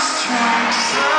stripes.